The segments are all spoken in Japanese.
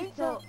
店長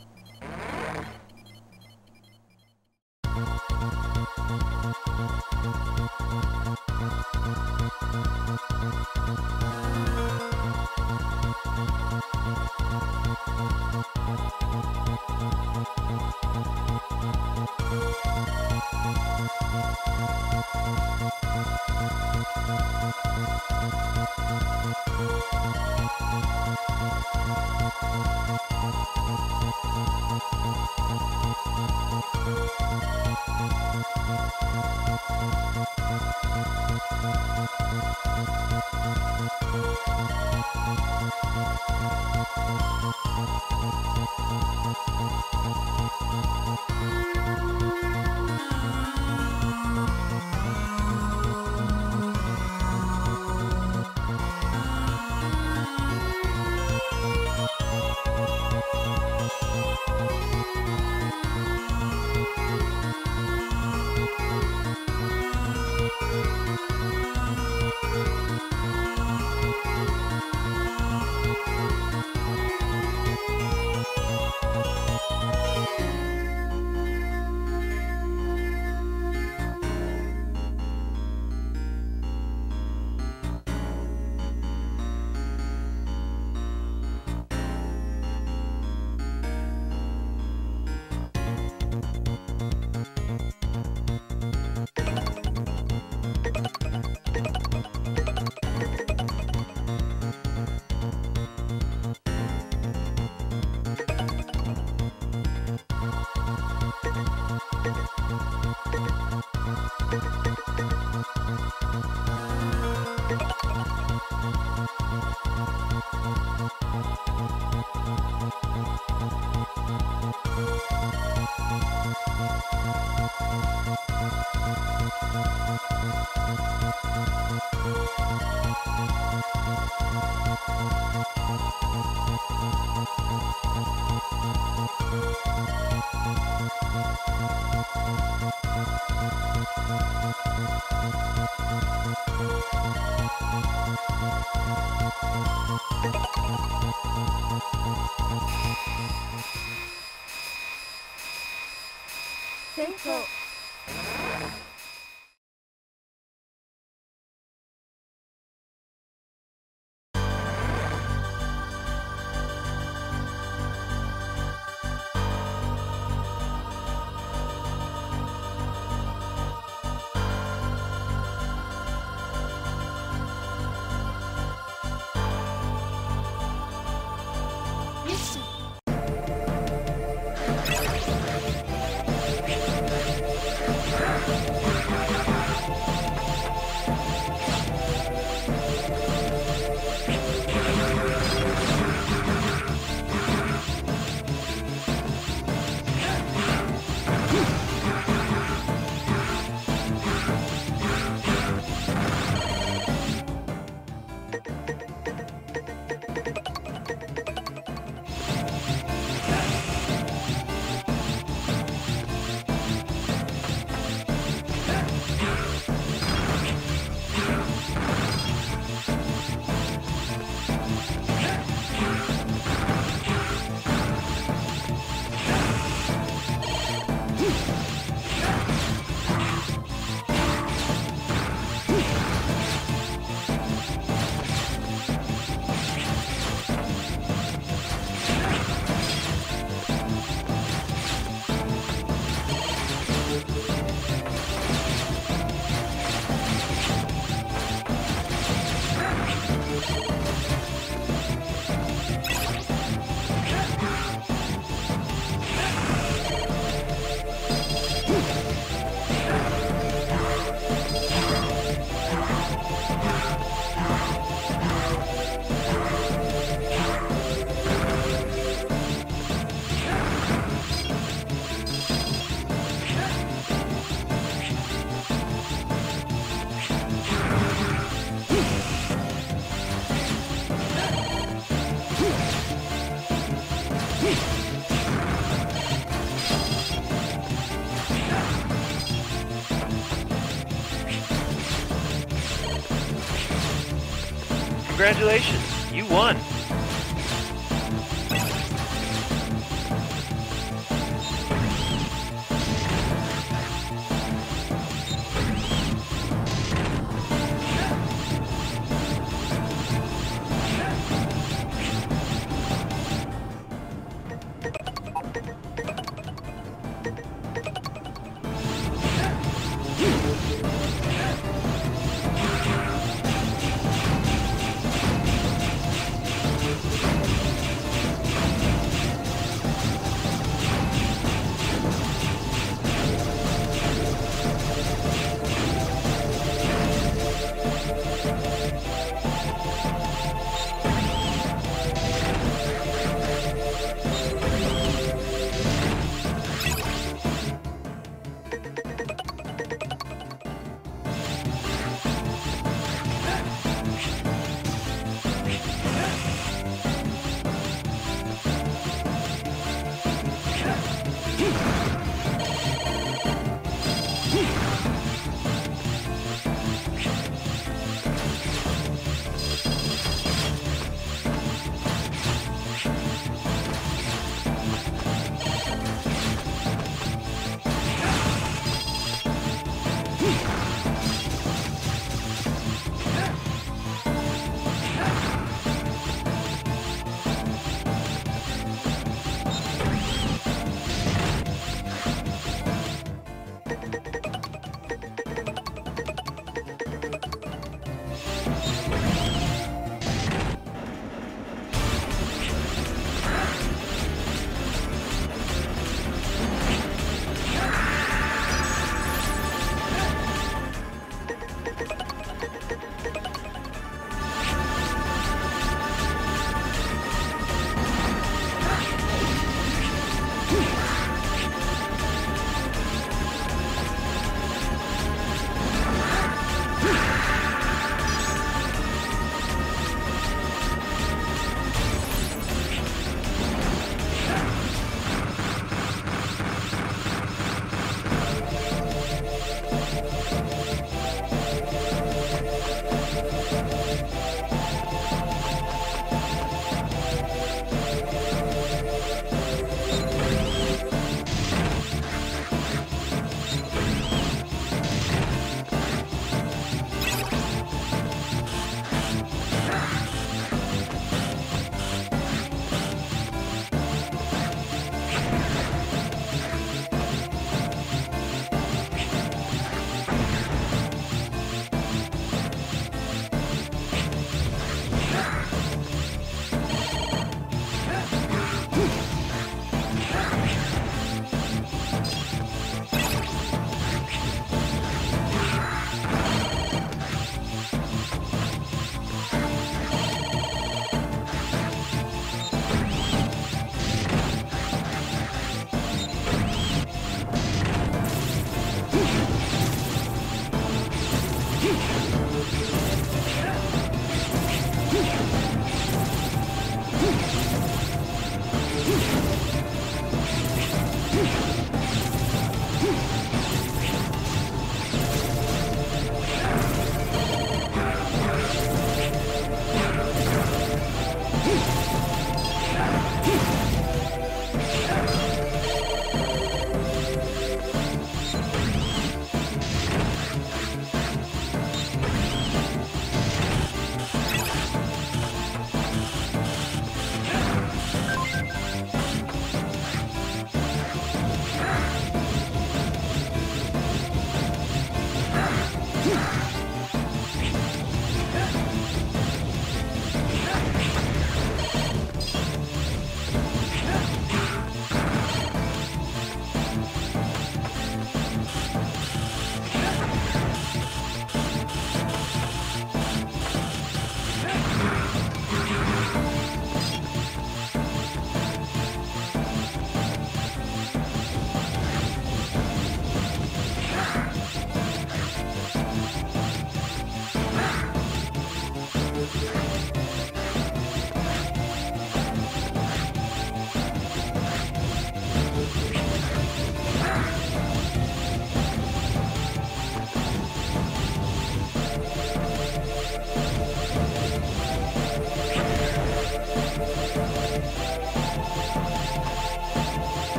one.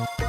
You